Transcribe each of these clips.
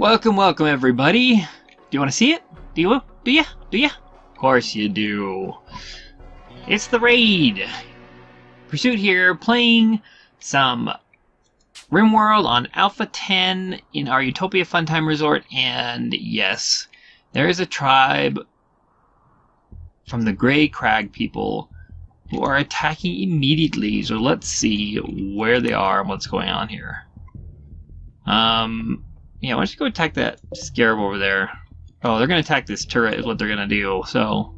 Welcome, welcome, everybody. Do you want to see it? Do you? Do you? Do you? Of course you do. It's the raid. Pursuit here, playing some RimWorld on Alpha 10 in our Utopia Funtime Resort, and yes, there is a tribe from the Grey Crag people who are attacking immediately. So let's see where they are and what's going on here. Um, yeah, why don't you go attack that scarab over there? Oh, they're gonna attack this turret is what they're gonna do, so...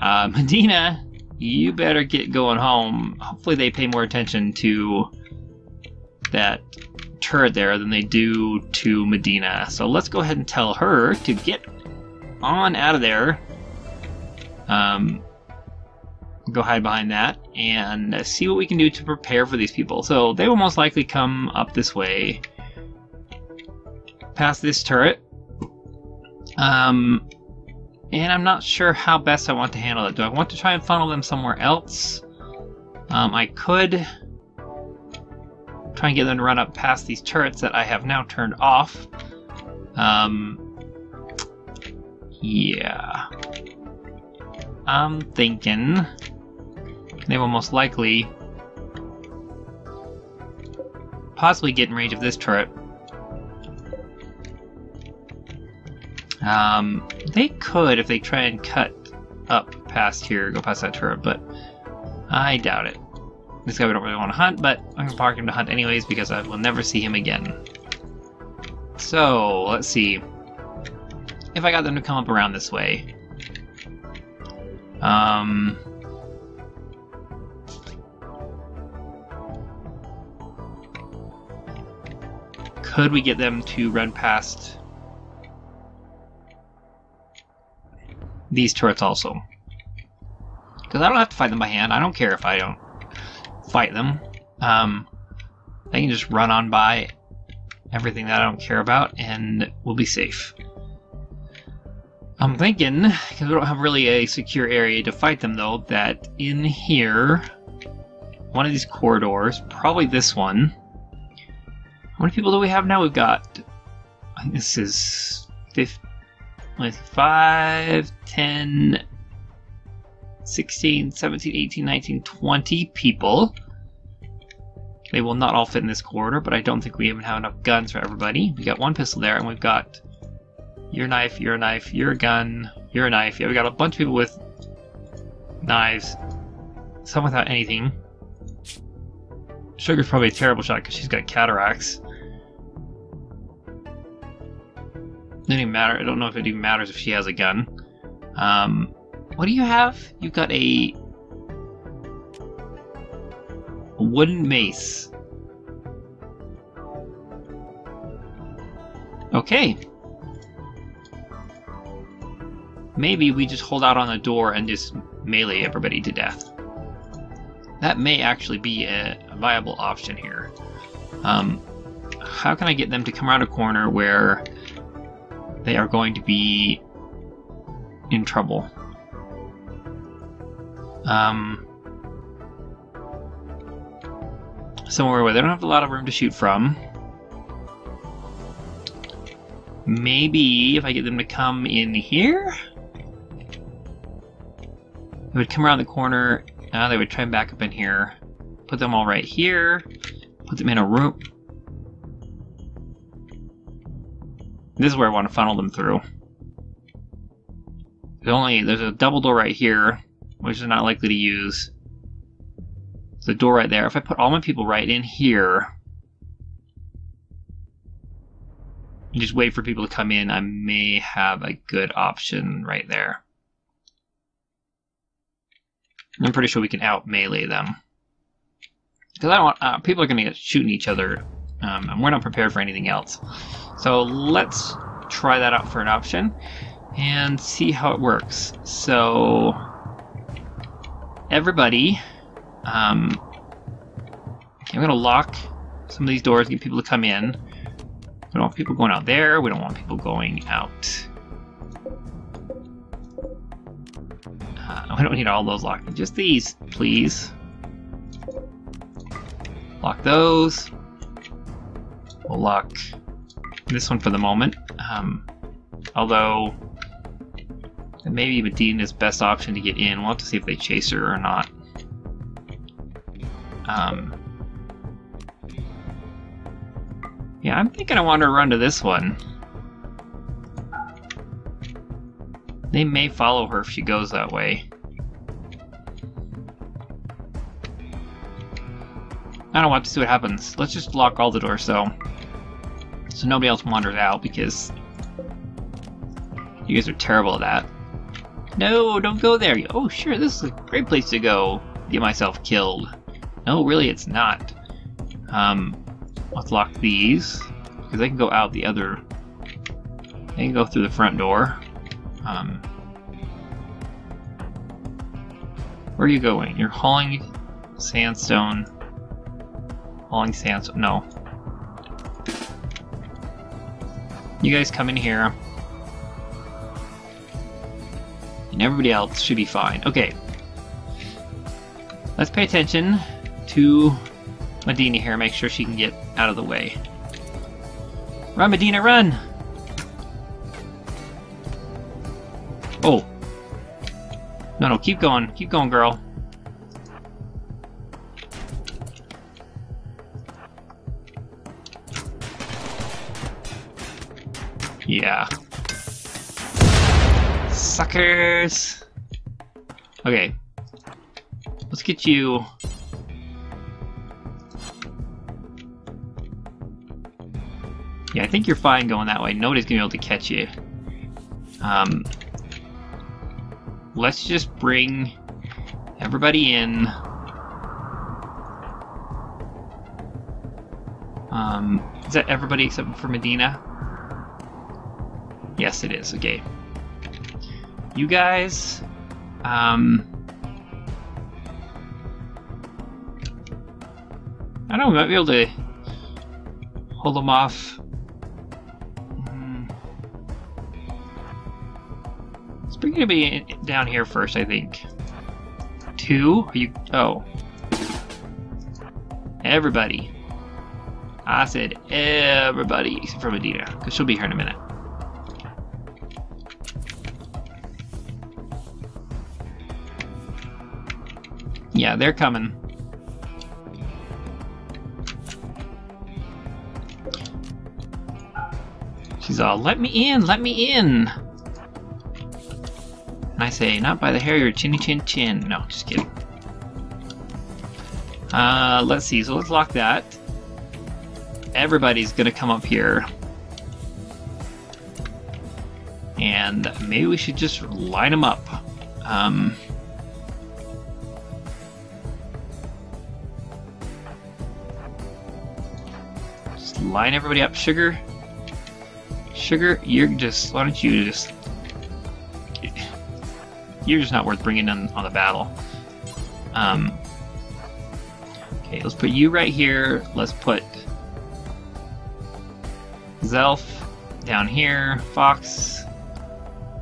Uh, Medina, you better get going home. Hopefully they pay more attention to that turret there than they do to Medina. So let's go ahead and tell her to get on out of there. Um, go hide behind that and see what we can do to prepare for these people. So they will most likely come up this way past this turret. Um, and I'm not sure how best I want to handle it. Do I want to try and funnel them somewhere else? Um, I could try and get them to run up past these turrets that I have now turned off. Um, yeah. I'm thinking they will most likely possibly get in range of this turret Um, they could if they try and cut up past here, go past that turret, but I doubt it. This guy we don't really want to hunt, but I'm going to park him to hunt anyways because I will never see him again. So, let's see. If I got them to come up around this way. Um... Could we get them to run past these turrets also. Because I don't have to fight them by hand. I don't care if I don't fight them. Um, they can just run on by everything that I don't care about and we'll be safe. I'm thinking, because we don't have really a secure area to fight them though, that in here, one of these corridors, probably this one. How many people do we have now? We've got, this is 50, with 5, 10, 16, 17, 18, 19, 20 people. They will not all fit in this corridor, but I don't think we even have enough guns for everybody. We got one pistol there, and we've got your knife, your knife, your gun, your knife. Yeah, we got a bunch of people with knives. Some without anything. Sugar's probably a terrible shot because she's got cataracts. Doesn't even matter. I don't know if it even matters if she has a gun. Um, what do you have? You've got a, a wooden mace. Okay. Maybe we just hold out on the door and just melee everybody to death. That may actually be a, a viable option here. Um, how can I get them to come around a corner where they are going to be in trouble. Um, somewhere where they don't have a lot of room to shoot from. Maybe if I get them to come in here? They would come around the corner. Uh, they would try and back up in here. Put them all right here. Put them in a room. This is where I want to funnel them through. There's only there's a double door right here, which is not likely to use. The door right there. If I put all my people right in here, and just wait for people to come in, I may have a good option right there. I'm pretty sure we can out melee them. Because I don't want, uh, people are going to get shooting each other, um, and we're not prepared for anything else. So let's try that out for an option and see how it works. So everybody, um, I'm going to lock some of these doors, get people to come in. We don't want people going out there. We don't want people going out. Uh, we don't need all those locked. Just these, please. Lock those. We'll lock this one for the moment. Um, although, maybe Medina Medina's best option to get in. We'll have to see if they chase her or not. Um, yeah, I'm thinking I want to run to this one. They may follow her if she goes that way. I don't want to see what happens. Let's just lock all the doors though. So nobody else wanders out because you guys are terrible at that. No, don't go there. Oh, sure, this is a great place to go. Get myself killed. No, really, it's not. Um, let's lock these because they can go out the other. They can go through the front door. Um, where are you going? You're hauling sandstone. Hauling sandstone. No. You guys come in here. And everybody else should be fine. Okay. Let's pay attention to Medina here. Make sure she can get out of the way. Run, Medina, run! Oh. No, no, keep going. Keep going, girl. Yeah. Suckers! Okay. Let's get you... Yeah, I think you're fine going that way. Nobody's gonna be able to catch you. Um, let's just bring everybody in. Um, is that everybody except for Medina? Yes, it is. Okay. You guys, um, I don't know, we might be able to hold them off. Mm. Let's bring anybody down here first, I think. Two? Are you? Oh. Everybody. I said everybody except for Medina, because she'll be here in a minute. Yeah, they're coming. She's all, let me in, let me in. And I say, not by the hair, of your chinny chin chin. No, just kidding. Uh, let's see, so let's lock that. Everybody's gonna come up here. And maybe we should just line them up. Um, line everybody up. Sugar, Sugar, you're just, why don't you just, you're just not worth bringing in on the battle. Um, okay, let's put you right here. Let's put Zelf down here. Fox,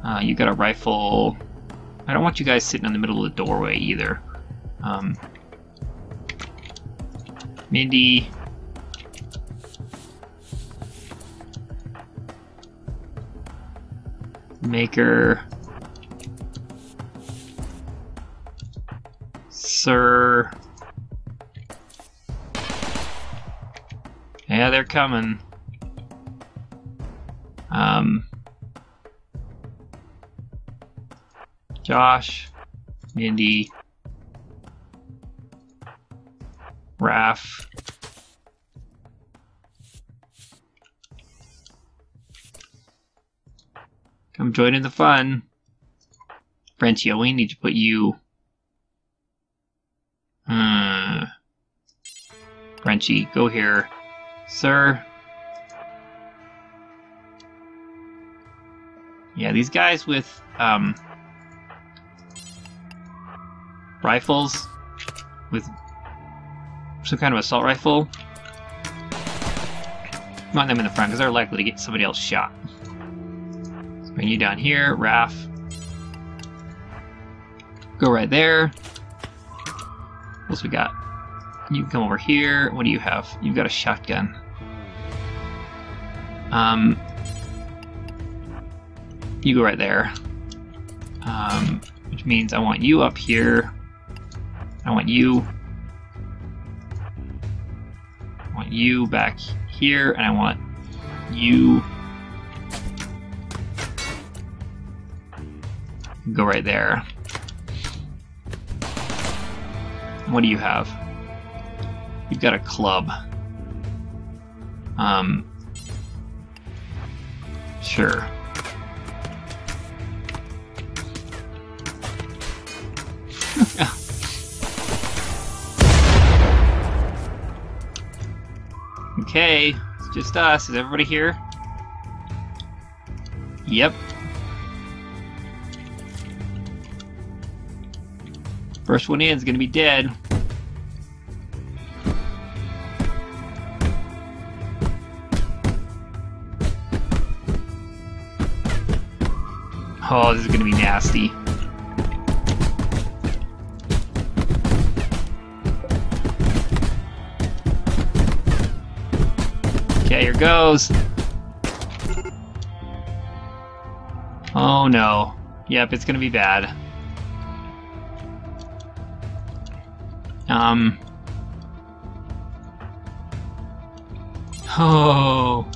uh, you got a rifle. I don't want you guys sitting in the middle of the doorway either. Um, Mindy, Maker. Sir. Yeah, they're coming. Um. Josh. Mindy. Raph. Come join in the fun. Frenchie, we need to put you. Hmm. Go here. Sir. Yeah, these guys with um, rifles, with some kind of assault rifle, want them in the front because they're likely to get somebody else shot. Bring you down here, Raph. Go right there. What else we got? You can come over here. What do you have? You've got a shotgun. Um, you go right there. Um, which means I want you up here. I want you. I want you back here, and I want you. Go right there. What do you have? You've got a club. Um, sure. okay, it's just us. Is everybody here? Yep. First one in is gonna be dead. Oh, this is gonna be nasty. Okay, here goes. Oh no. Yep, it's gonna be bad. Um. Oh.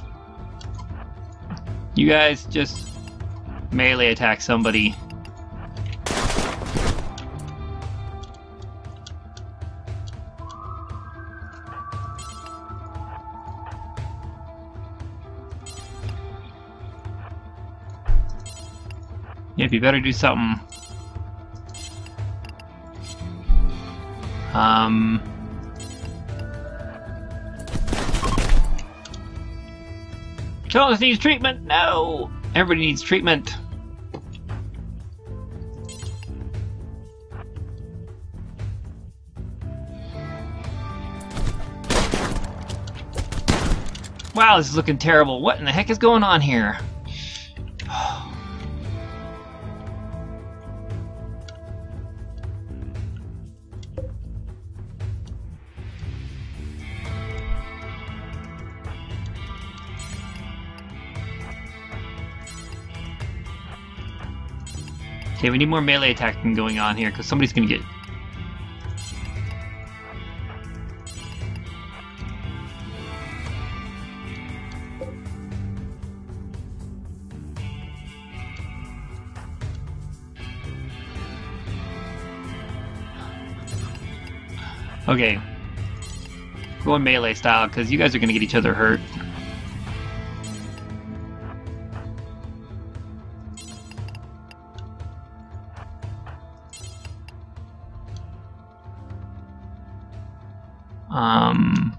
You guys just melee attack somebody. Yep, you better do something. Um. Jonas needs treatment! No! Everybody needs treatment. Wow, this is looking terrible. What in the heck is going on here? Okay, we need more melee attacking going on here, because somebody's gonna get... Okay. Going melee style, because you guys are gonna get each other hurt. Um,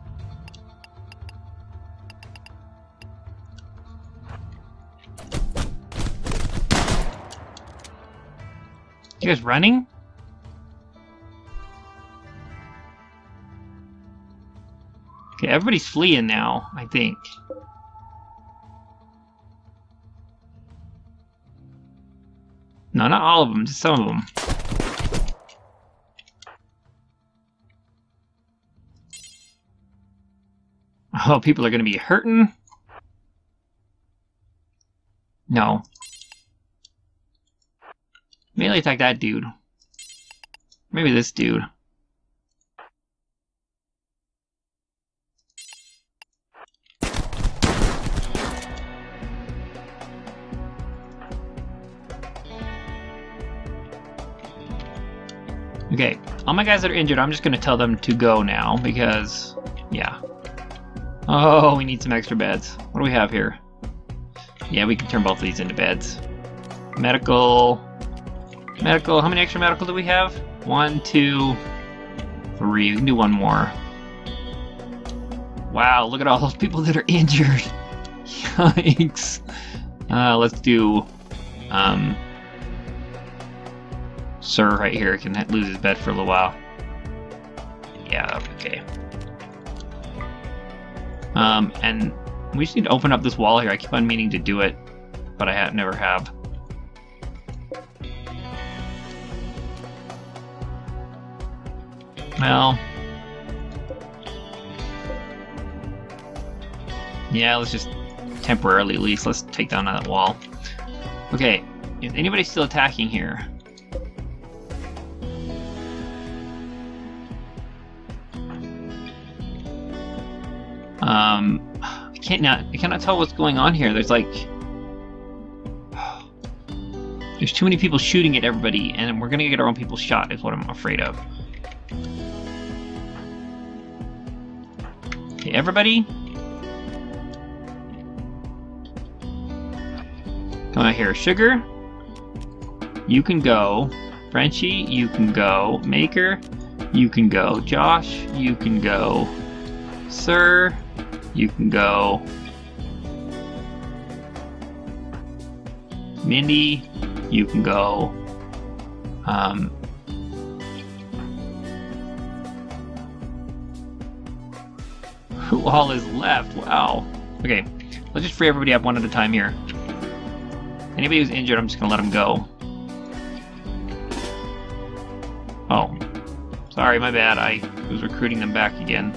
you guys running? Okay, everybody's fleeing now, I think. No, not all of them, just some of them. Oh, people are going to be hurting? No. Melee attack that dude. Maybe this dude. Okay, all my guys that are injured, I'm just going to tell them to go now because, yeah. Oh, we need some extra beds. What do we have here? Yeah, we can turn both of these into beds. Medical. Medical. How many extra medical do we have? One, two, three. We can do one more. Wow, look at all those people that are injured. Yikes. Uh, let's do um, Sir right here can lose his bed for a little while. Yeah, okay. Um, and we just need to open up this wall here. I keep on meaning to do it, but I have, never have. Well... Yeah, let's just temporarily at least. Let's take down that wall. Okay, is anybody still attacking here? Um, I can't not, I cannot tell what's going on here. There's like, there's too many people shooting at everybody, and we're gonna get our own people shot. Is what I'm afraid of. Okay, everybody. Come out here, sugar. You can go. Frenchie, you can go. Maker, you can go. Josh, you can go. Sir, you can go. Mindy, you can go. Um, who all is left? Wow. Okay, let's just free everybody up one at a time here. Anybody who's injured, I'm just gonna let them go. Oh. Sorry, my bad. I was recruiting them back again.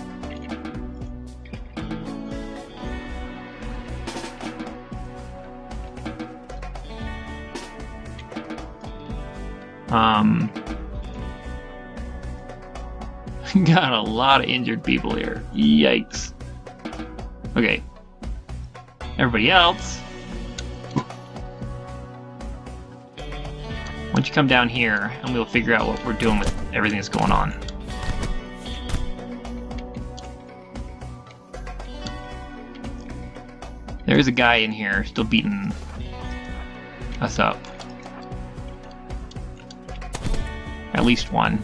Um, got a lot of injured people here. Yikes. Okay. Everybody else. Why don't you come down here and we'll figure out what we're doing with everything that's going on. There's a guy in here still beating us up. At least one.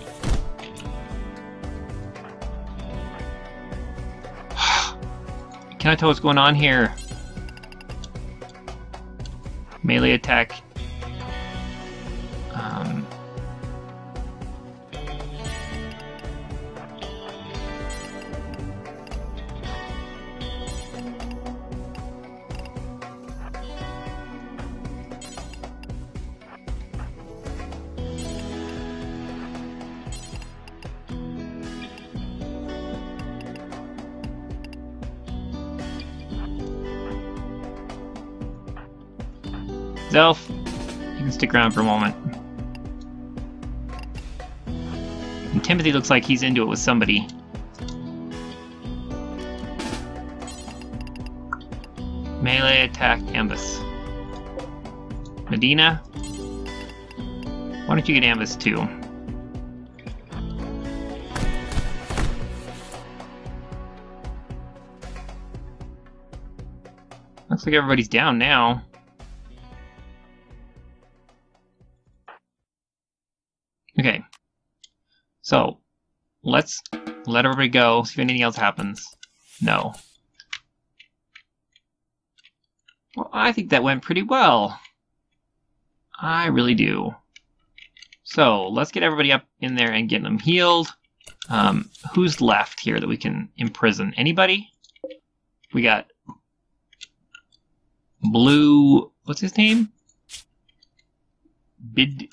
Can I tell what's going on here? Melee attack. Around for a moment. And Timothy looks like he's into it with somebody. Melee attack Ambus. Medina? Why don't you get Ambus too? Looks like everybody's down now. So, let's let everybody go, see if anything else happens. No. Well, I think that went pretty well. I really do. So, let's get everybody up in there and get them healed. Um, who's left here that we can imprison? Anybody? We got Blue... What's his name? Bid...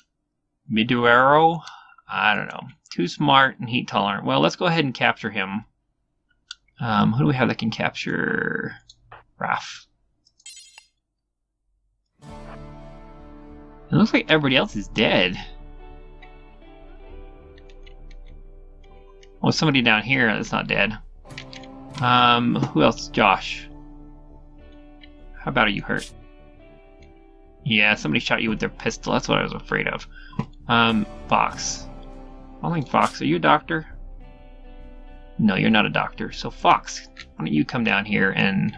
Miduero? I don't know. Too smart and heat tolerant. Well, let's go ahead and capture him. Um, who do we have that can capture Raph? It looks like everybody else is dead. Oh, somebody down here that's not dead. Um, who else? Josh. How about are you hurt? Yeah, somebody shot you with their pistol. That's what I was afraid of. Um, Fox. Think Fox, are you a doctor? No, you're not a doctor. So Fox, why don't you come down here and...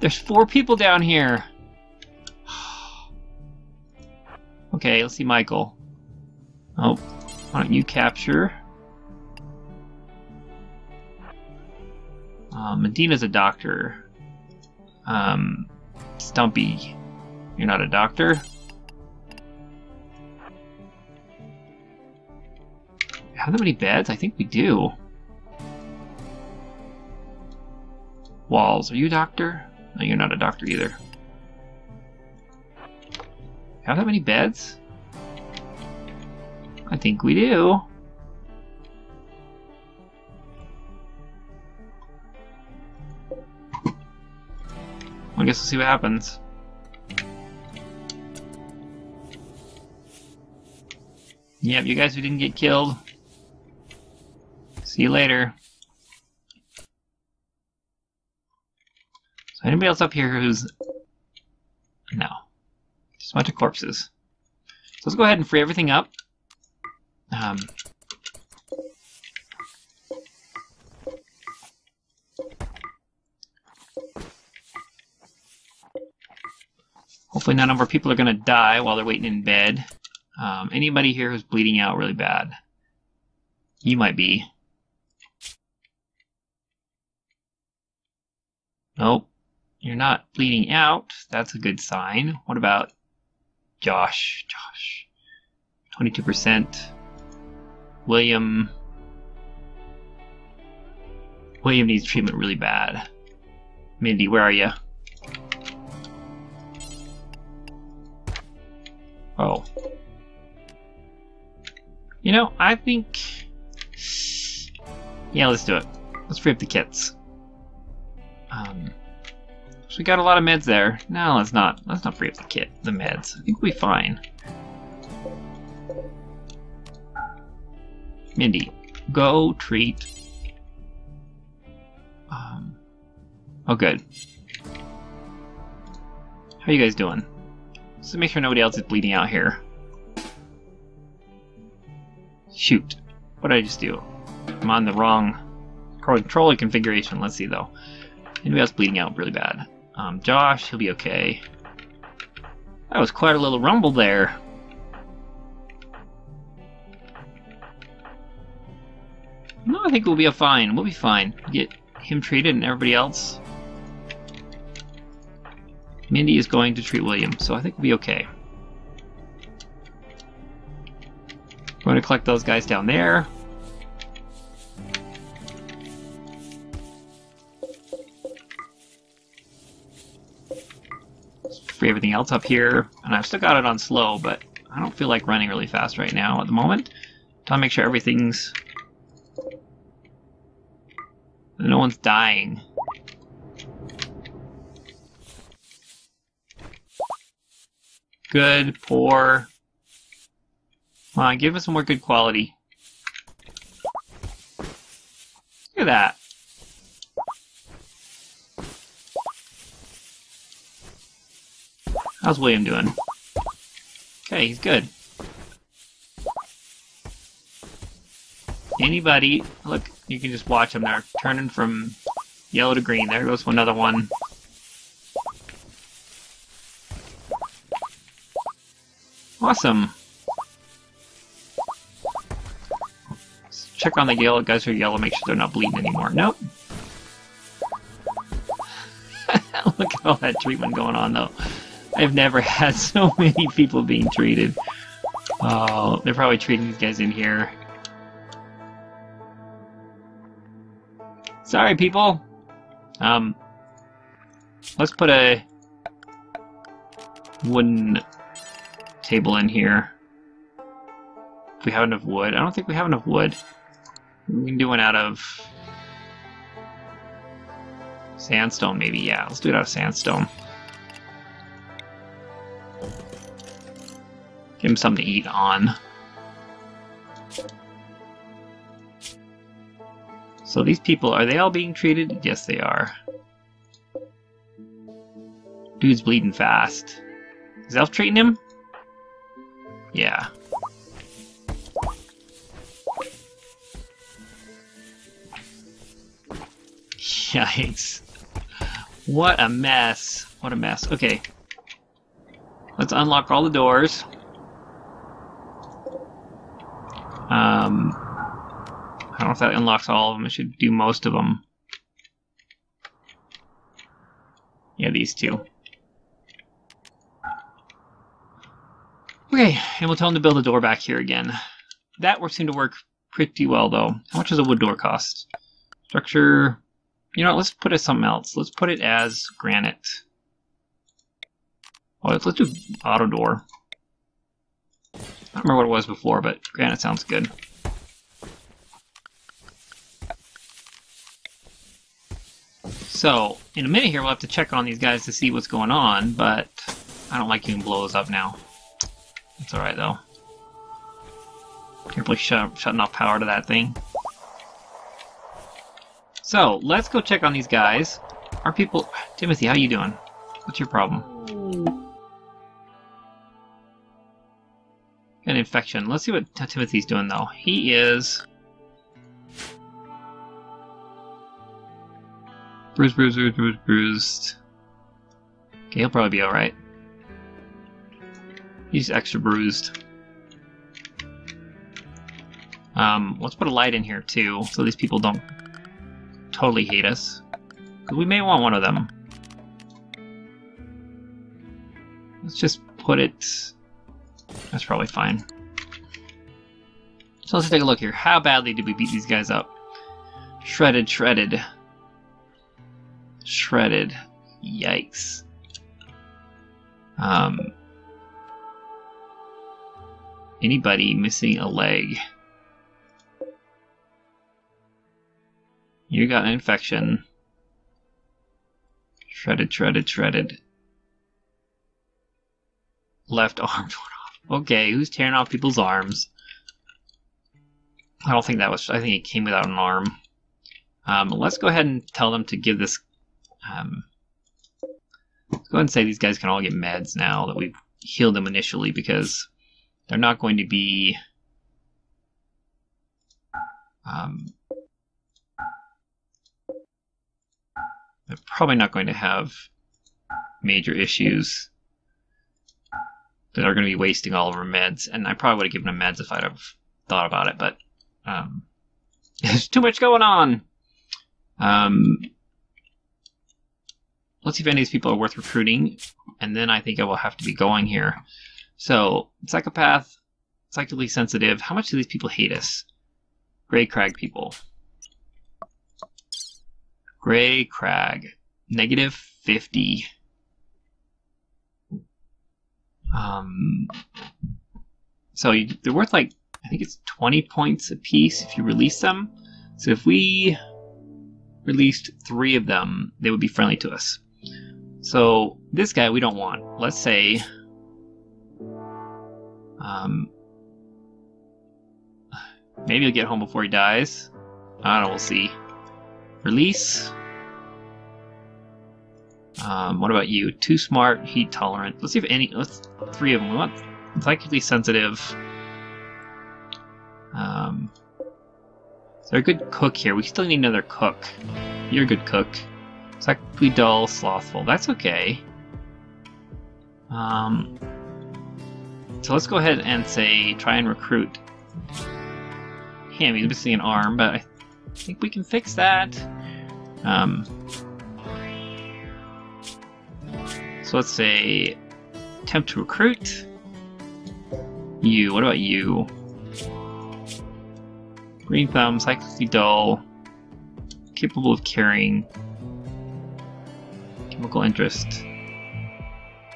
There's four people down here! okay, let's see Michael. Oh, why don't you capture... Uh, Medina's a doctor. Um, Stumpy, you're not a doctor? Have that many beds? I think we do. Walls, are you a doctor? No, you're not a doctor either. Have that many beds? I think we do. I guess we'll see what happens. Yep, you guys who didn't get killed. See you later. So anybody else up here who's... No. Just a bunch of corpses. So let's go ahead and free everything up. Um, hopefully none of our people are going to die while they're waiting in bed. Um, anybody here who's bleeding out really bad? You might be. Nope. You're not bleeding out. That's a good sign. What about Josh? Josh. 22%. William. William needs treatment really bad. Mindy, where are you? Oh. You know, I think... Yeah, let's do it. Let's free up the kits. Um, so we got a lot of meds there. No, let's not. Let's not free up the kit, the meds. I think we'll be fine. Mindy, go treat. Um, oh, good. How you guys doing? Let's make sure nobody else is bleeding out here. Shoot. What did I just do? I'm on the wrong controller configuration. Let's see, though. Anybody else bleeding out really bad? Um, Josh, he'll be okay. That was quite a little rumble there. No, I think we'll be fine. We'll be fine. Get him treated and everybody else. Mindy is going to treat William, so I think we'll be okay. Going to collect those guys down there. Free everything else up here. And I've still got it on slow, but I don't feel like running really fast right now at the moment. Trying to make sure everything's... No one's dying. Good, poor, Come on, give us some more good quality. Look at that. How's William doing? Okay, he's good. Anybody, look, you can just watch them. They're turning from yellow to green. There goes another one. Awesome. check on the yellow guys who are yellow, make sure they're not bleeding anymore. Nope. Look at all that treatment going on, though. I've never had so many people being treated. Oh, they're probably treating these guys in here. Sorry, people. Um, let's put a wooden table in here. If we have enough wood. I don't think we have enough wood. We can do one out of sandstone, maybe. Yeah, let's do it out of sandstone. Give him something to eat on. So these people, are they all being treated? Yes, they are. Dude's bleeding fast. Is Elf treating him? Yeah. Yikes. What a mess. What a mess. Okay. Let's unlock all the doors. Um, I don't know if that unlocks all of them. It should do most of them. Yeah, these two. Okay, and we'll tell him to build a door back here again. That seemed to work pretty well, though. How much does a wood door cost? Structure, you know, let's put it something else. Let's put it as granite. Well, let's, let's do auto door. I don't remember what it was before, but granite sounds good. So, in a minute here, we'll have to check on these guys to see what's going on, but I don't like you can blow us up now. It's alright, though. Carefully shut, shutting off power to that thing. So, let's go check on these guys. Our people... Timothy, how you doing? What's your problem? Infection. Let's see what Timothy's doing, though. He is... Bruised, bruised, bruised, bruised, bruised. Okay, he'll probably be alright. He's extra bruised. Um, let's put a light in here too, so these people don't totally hate us. Because we may want one of them. Let's just put it... That's probably fine. So let's take a look here. How badly did we beat these guys up? Shredded, shredded. Shredded. Yikes. Um, anybody missing a leg? You got an infection. Shredded, shredded, shredded. Left arm torn off. Okay, who's tearing off people's arms? I don't think that was. I think it came without an arm. Um, let's go ahead and tell them to give this um, let's go ahead and say these guys can all get meds now that we've healed them initially because they're not going to be um, they're probably not going to have major issues that are going to be wasting all of our meds and I probably would have given them meds if I'd have thought about it but um, there's too much going on um, let's see if any of these people are worth recruiting, and then I think I will have to be going here. So, psychopath, psychically sensitive. How much do these people hate us? Gray Crag people. Gray Crag. Negative 50. Um, so you, they're worth like, I think it's 20 points a piece if you release them. So if we released three of them, they would be friendly to us. So this guy we don't want. Let's say um, maybe he'll get home before he dies. I don't know, we'll see. Release. Um, what about you? Too smart, heat tolerant. Let's see if any. Let's three of them. We want psychically sensitive. Um, is there a good cook here? We still need another cook. You're a good cook. Psychically dull, slothful. That's okay. Um, so let's go ahead and say try and recruit him. He's missing an arm, but I think we can fix that. Um, so let's say attempt to recruit. You, what about you? Green thumb, psychically dull, capable of carrying chemical interest.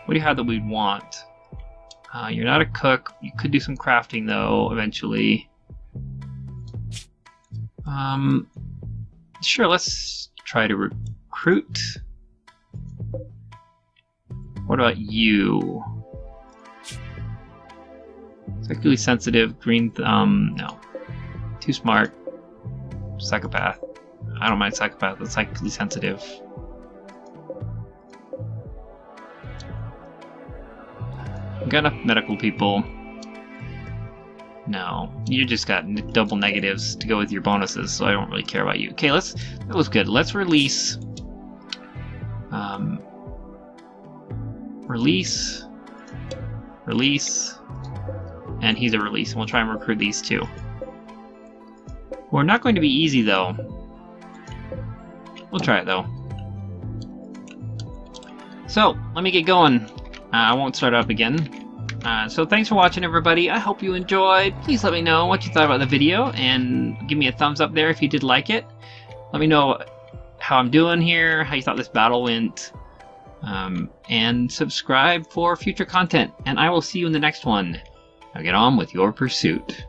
What do you have that we'd want? Uh, you're not a cook. You could do some crafting though, eventually. Um, sure, let's try to recruit. What about you? Sexually sensitive, green thumb, no. Too smart. Psychopath. I don't mind psychopath, but psychically sensitive. Got enough medical people. No, you just got double negatives to go with your bonuses, so I don't really care about you. Okay, let's. That was good. Let's release. Um, release. Release. And he's a release. and We'll try and recruit these two. We're not going to be easy, though. We'll try it, though. So, let me get going. Uh, I won't start up again. Uh, so thanks for watching everybody. I hope you enjoyed. Please let me know what you thought about the video and give me a thumbs up there if you did like it. Let me know how I'm doing here, how you thought this battle went, um, and subscribe for future content. And I will see you in the next one. Now get on with your pursuit.